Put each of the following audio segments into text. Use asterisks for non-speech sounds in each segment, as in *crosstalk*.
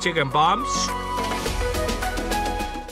Chicken bombs.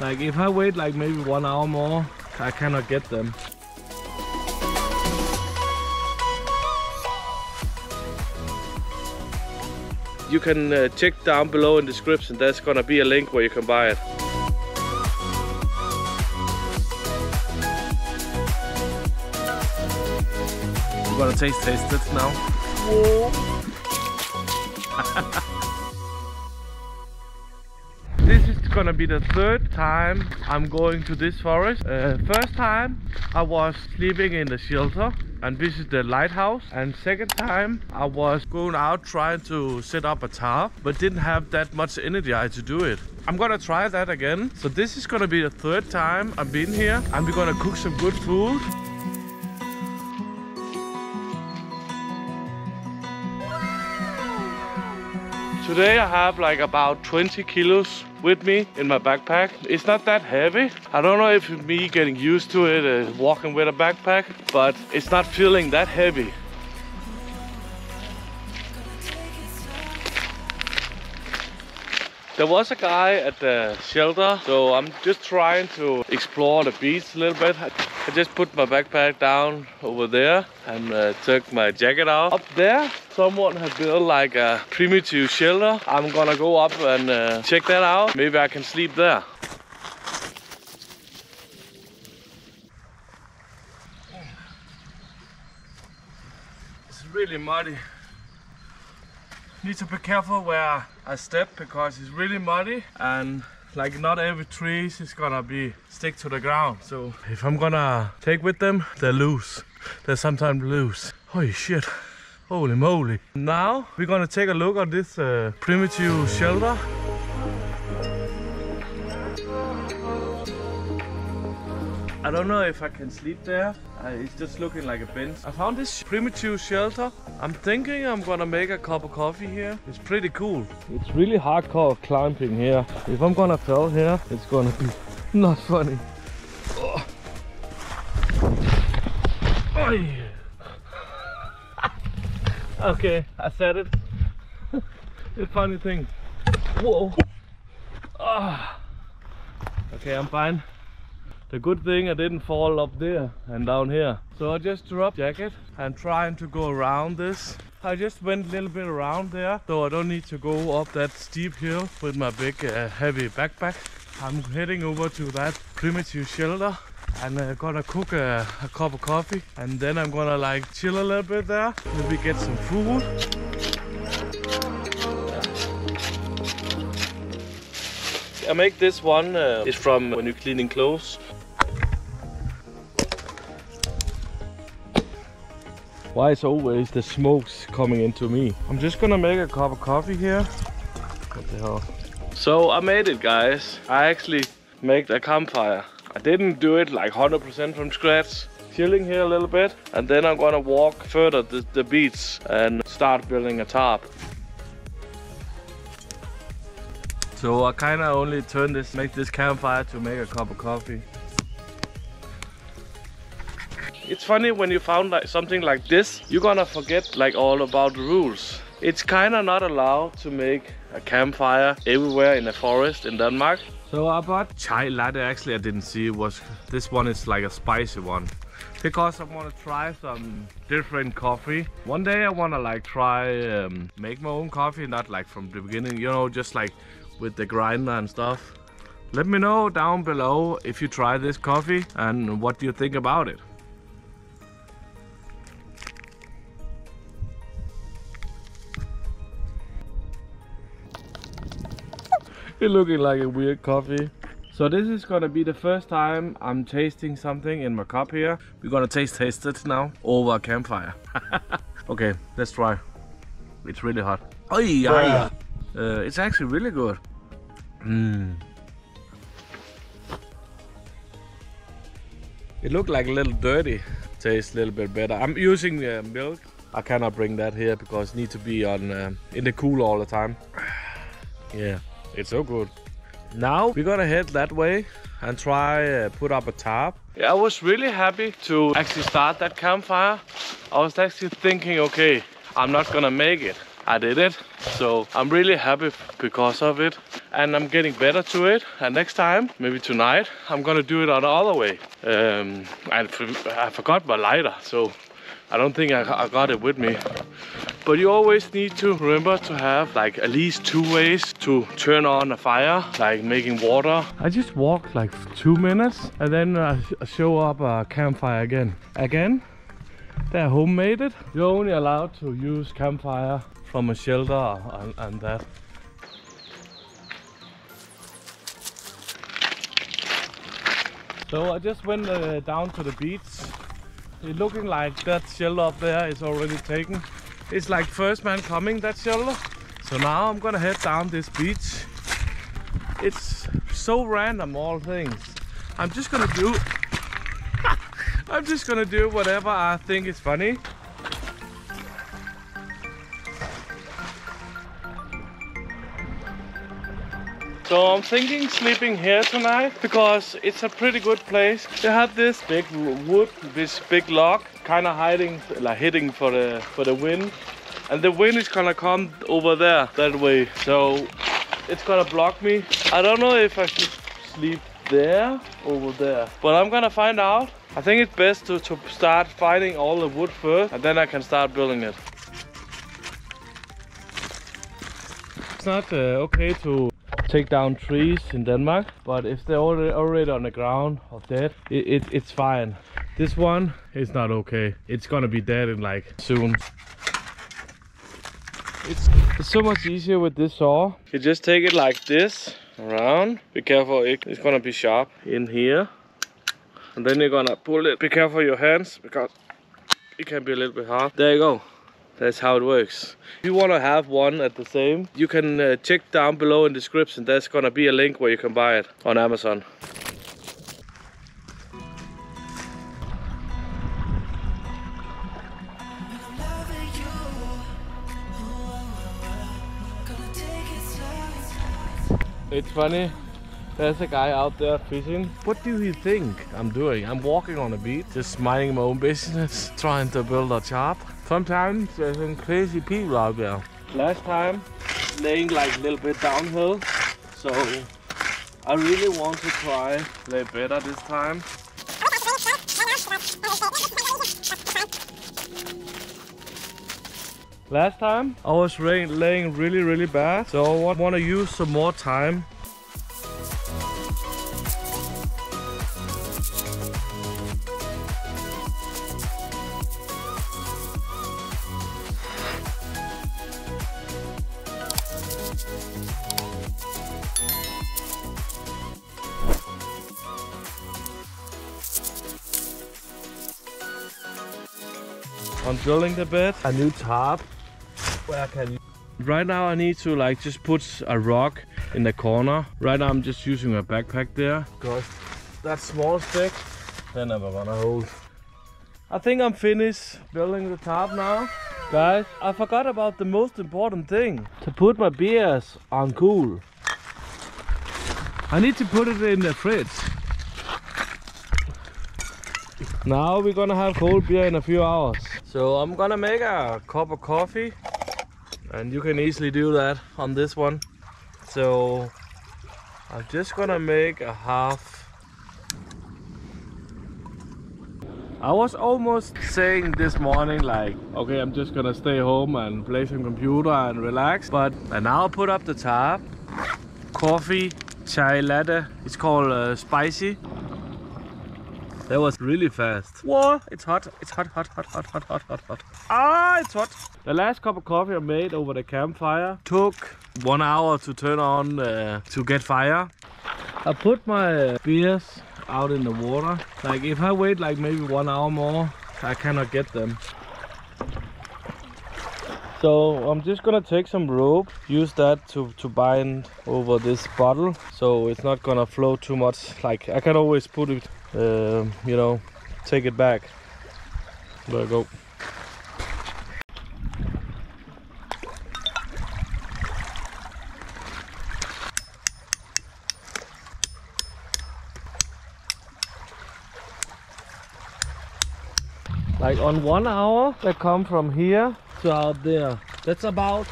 Like if I wait like maybe one hour more, I cannot get them. You can uh, check down below in the description. There's gonna be a link where you can buy it. We're gonna taste taste it now. this gonna be the third time I'm going to this forest. Uh, first time I was sleeping in the shelter and visit the lighthouse and second time I was going out trying to set up a tarp but didn't have that much energy to do it. I'm gonna try that again. So this is gonna be the third time I've been here and we're gonna cook some good food. Today I have like about 20 kilos with me in my backpack. It's not that heavy. I don't know if me getting used to it, uh, walking with a backpack, but it's not feeling that heavy. There was a guy at the shelter, so I'm just trying to explore the beach a little bit. I just put my backpack down over there and uh, took my jacket out. Up there, someone had built like a primitive shelter. I'm gonna go up and uh, check that out. Maybe I can sleep there. It's really muddy. Need to be careful where I step because it's really muddy and like not every tree is gonna be stick to the ground. So if I'm gonna take with them, they're loose. They're sometimes loose. Holy shit. Holy moly. Now we're gonna take a look at this uh, primitive shelter. I don't know if I can sleep there. Uh, it's just looking like a bench. I found this primitive shelter. I'm thinking I'm gonna make a cup of coffee here. It's pretty cool. It's really hardcore climbing here. If I'm gonna fall here, it's gonna be not funny. Oh. Okay, I said it. *laughs* the funny thing. Whoa. Ah. Okay, I'm fine. The good thing I didn't fall up there and down here. So I just dropped jacket and trying to go around this. I just went a little bit around there so I don't need to go up that steep hill with my big uh, heavy backpack. I'm heading over to that primitive shelter and I'm gonna cook a, a cup of coffee and then I'm gonna like chill a little bit there. Maybe get some food. I make this one, uh, it's from when you're cleaning clothes. Why is always the smokes coming into me? I'm just gonna make a cup of coffee here. What the hell? So I made it guys. I actually made a campfire. I didn't do it like 100% from scratch. Chilling here a little bit and then I'm gonna walk further the, the beach and start building a top. So I kinda only turn this, make this campfire to make a cup of coffee. It's funny when you found like something like this, you're gonna forget like all about the rules. It's kinda not allowed to make a campfire everywhere in the forest in Denmark. So I bought chai latte. Actually, I didn't see was. This one is like a spicy one because I want to try some different coffee. One day I want to like try um, make my own coffee, not like from the beginning. You know, just like with the grinder and stuff. Let me know down below if you try this coffee and what do you think about it. *laughs* It's looking like a weird coffee. So this is gonna be the first time I'm tasting something in my cup here. We're gonna taste taste it now over a campfire. *laughs* okay, let's try. It's really hot. Oh yeah. Uh, it's actually really good. Mm. It looked like a little dirty. Tastes a little bit better. I'm using uh, milk. I cannot bring that here because it needs to be on uh, in the cool all the time. *sighs* yeah. It's so good. Now we're gonna head that way and try uh, put up a tarp. Yeah, I was really happy to actually start that campfire. I was actually thinking, okay, I'm not gonna make it. I did it. So I'm really happy because of it. And I'm getting better to it. And next time, maybe tonight, I'm gonna do it on the other way. Um, I, I forgot my lighter, so I don't think I, I got it with me. But you always need to remember to have like at least two ways to turn on a fire, like making water. I just walked like two minutes and then I show up a campfire again. Again, they're homemade. it. You're only allowed to use campfire from a shelter and, and that. So I just went uh, down to the beach. It looking like that shelter up there is already taken. It's like first man coming that shelter. So now I'm gonna head down this beach. It's so random all things. I'm just gonna do *laughs* I'm just gonna do whatever I think is funny. So I'm thinking sleeping here tonight because it's a pretty good place. They have this big wood, this big log, kind of hiding, like hitting for the for the wind, and the wind is gonna come over there that way. So it's gonna block me. I don't know if I should sleep there over there, but I'm gonna find out. I think it's best to, to start finding all the wood first, and then I can start building it. It's not uh, okay to take down trees in Denmark, but if they're already, already on the ground or dead, it, it, it's fine. This one is not okay. It's gonna be dead in like soon. It's, it's so much easier with this saw. You just take it like this around. Be careful, it's gonna be sharp in here. And then you're gonna pull it. Be careful your hands because it can be a little bit hard. There you go. That's how it works. If you want to have one at the same, you can uh, check down below in the description. There's gonna be a link where you can buy it on Amazon. It's funny, there's a guy out there fishing. What do you think I'm doing? I'm walking on the beach, just minding my own business, *laughs* trying to build a shop. Sometimes there's some crazy people out there. Last time, laying like a little bit downhill, so I really want to try lay better this time. Last time I was laying really really bad, so I want to use some more time on drilling the bed a new top where I can right now I need to like just put a rock in the corner. Right now I'm just using my backpack there. Because that small stick they're never gonna hold. I think I'm finished building the top now. Guys I forgot about the most important thing. To put my beers on cool. I need to put it in the fridge. Now we're gonna have cold beer in a few hours. So I'm gonna make a cup of coffee and you can easily do that on this one. So I'm just gonna make a half. I was almost saying this morning like, okay, I'm just gonna stay home and play some computer and relax. But I now put up the tarp, coffee, chai latte. It's called uh, spicy. That was really fast. Whoa, it's hot. It's hot, hot, hot, hot, hot, hot, hot, hot. Ah, it's hot. The last cup of coffee I made over the campfire took one hour to turn on uh, to get fire. I put my beers out in the water. Like if I wait like maybe one hour more, I cannot get them. So I'm just gonna take some rope, use that to, to bind over this bottle so it's not gonna flow too much. Like I can always put it uh, you know, take it back. There go. Like on one hour, they come from here to out there. That's about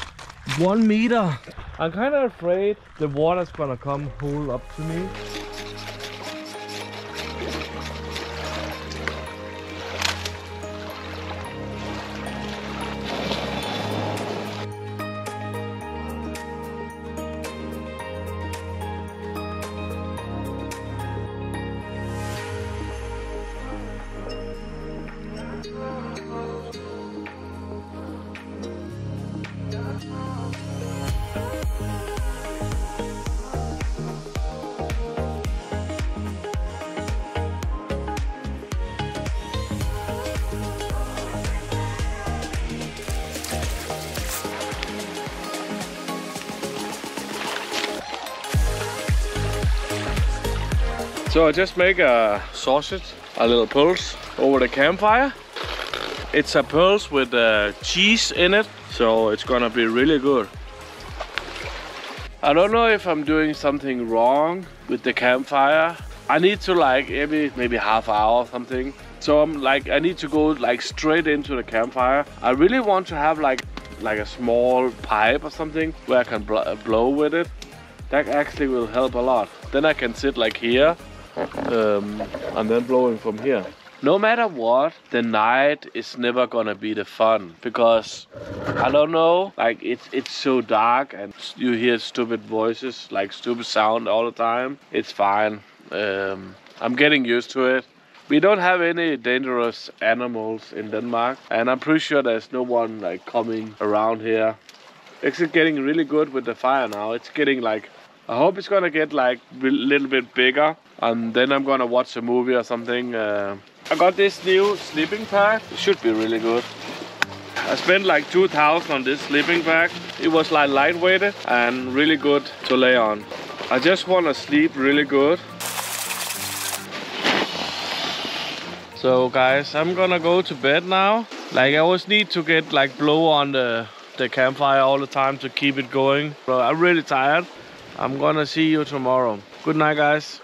one meter. I'm kind of afraid the water's gonna come hold up to me. So I just make a sausage, a little pølse over the campfire. It's a pølse with uh, cheese in it, so it's gonna be really good. I don't know if I'm doing something wrong with the campfire. I need to like maybe maybe half hour or something. So I'm like I need to go like straight into the campfire. I really want to have like like a small pipe or something where I can bl blow with it. That actually will help a lot. Then I can sit like here um, and then blowing from here. No matter what, the night is never gonna be the fun because I don't know, like it's it's so dark and you hear stupid voices, like stupid sound all the time. It's fine. Um, I'm getting used to it. We don't have any dangerous animals in Denmark, and I'm pretty sure there's no one like coming around here. It's getting really good with the fire now. It's getting like I hope it's gonna get like a little bit bigger and then I'm gonna watch a movie or something. Uh, I got this new sleeping bag. It should be really good. I spent like 2000 on this sleeping bag. It was like lightweighted and really good to lay on. I just wanna sleep really good. So guys, I'm gonna go to bed now. Like I always need to get like blow on the, the campfire all the time to keep it going. So I'm really tired. I'm gonna see you tomorrow. Good night guys.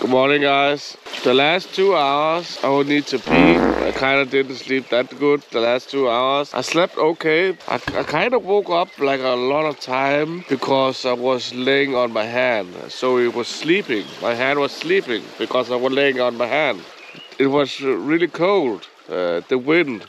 Good morning guys. The last two hours I would need to pee. I kind of didn't sleep that good the last two hours. I slept okay. I, I kind of woke up like a lot of time because I was laying on my hand. So it was sleeping. My hand was sleeping because I was laying on my hand. It was really cold. Uh, the wind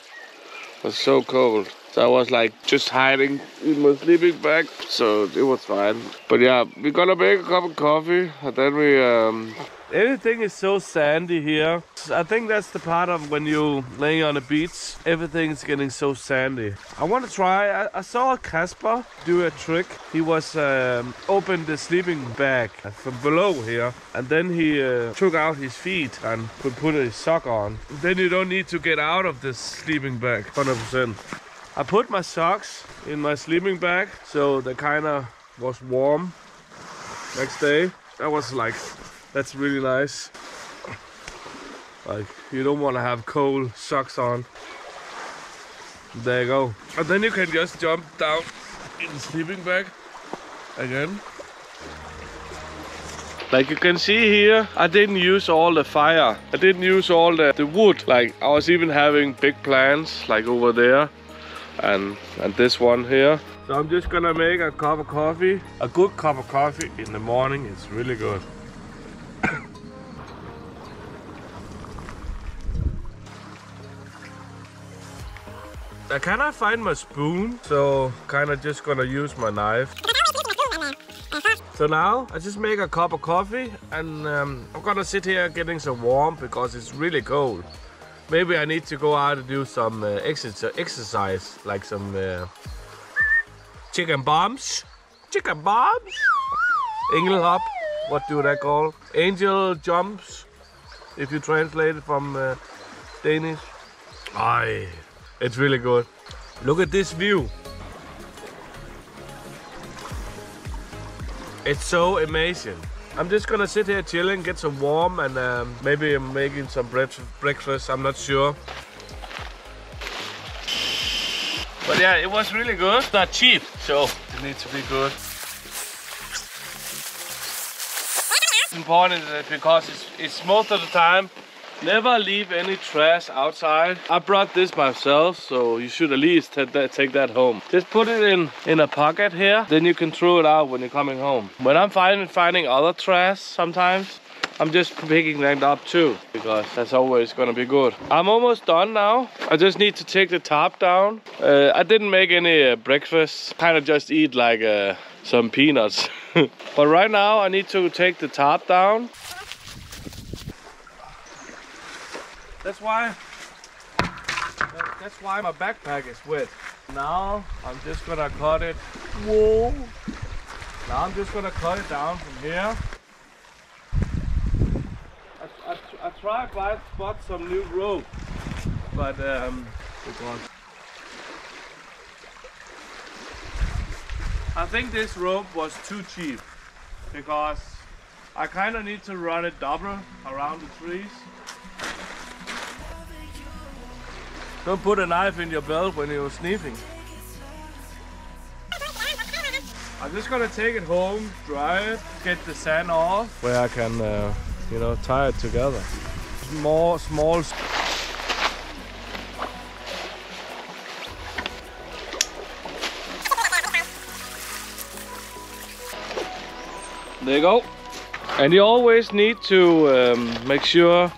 was so cold. So I was like just hiding in my sleeping bag, so it was fine. But yeah, we're gonna make a cup of coffee and then we um Everything is so sandy here. I think that's the part of when you laying on the beach, everything's getting so sandy. I want to try, I, I, saw Casper do a trick. He was um, opened the sleeping bag from below here and then he uh, took out his feet and could put his sock on. Then you don't need to get out of the sleeping bag 100%. I put my socks in my sleeping bag so they kind of was warm next day. That was like, that's really nice. Like, you don't want to have cold socks on. There you go. And then you can just jump down in the sleeping bag again. Like you can see here, I didn't use all the fire. I didn't use all the, the wood. Like I was even having big plants like over there and and this one here so i'm just gonna make a cup of coffee a good cup of coffee in the morning it's really good I cannot find my spoon, so kind of just gonna use my knife. So now I just make a cup of coffee and um, I'm gonna sit here getting some warm because it's really cold. Maybe I need to go out and do some uh, exercise, like some uh, chicken bombs. Chicken bombs. hop. What do they call? Angel jumps. If you translate it from uh, Danish. Aye, it's really good. Look at this view. It's so amazing. I'm just gonna sit here chilling, get some warm, and um, maybe I'm making some bread breakfast. I'm not sure. But yeah, it was really good. It's not cheap, so it needs to be good. Important uh, because it's, it's most of the time never leave any trash outside. I brought this myself, so you should at least take that, take that home. Just put it in in a pocket here, then you can throw it out when you're coming home. When I'm finding finding other trash sometimes, I'm just picking that up too because that's always gonna be good. I'm almost done now. I just need to take the top down. Uh, I didn't make any uh, breakfast. Kind of just eat like uh, some peanuts. *laughs* but right now I need to take the top down. That's why. That's why my backpack is wet. Now I'm just gonna cut it. Whoa. Now I'm just gonna cut it down from here. I, Tried to spot some new rope, but um, because I think this rope was too cheap because I kind of need to run it double around the trees. Don't put a knife in your belt when you're sniffing. I'm just gonna take it home, dry it, get the sand off, where I can, uh, you know, tie it together. More small. There you go. And you always need to um, make sure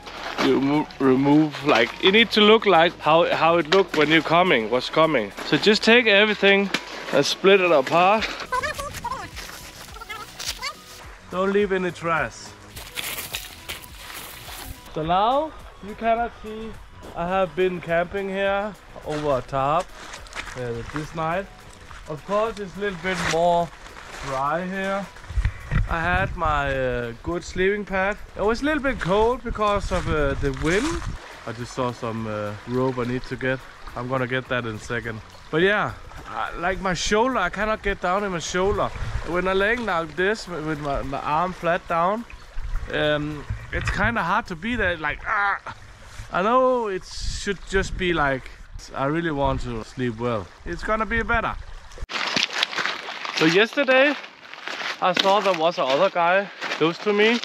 you remove like you need to look like how how it looked when you're coming what's coming so just take everything and split it apart *laughs* don't leave any trash so now you cannot see I have been camping here over a tarp uh, this night of course it's a little bit more dry here I had my uh, good sleeping pad. It was a little bit cold because of uh, the wind. I just saw some uh, rope I need to get. I'm gonna get that in a second. But yeah, I, like my shoulder, I cannot get down in my shoulder. When I'm laying like this with my, my arm flat down, um, it's kind of hard to be there like ah. I know it should just be like I really want to sleep well. It's gonna be better. So yesterday I saw there was another guy close to me.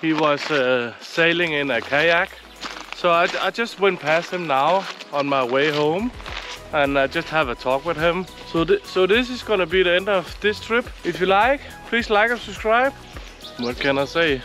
He was uh, sailing in a kayak. So I, I just went past him now on my way home and I just have a talk with him. So, th so this is gonna be the end of this trip. If you like, please like and subscribe. What can I say?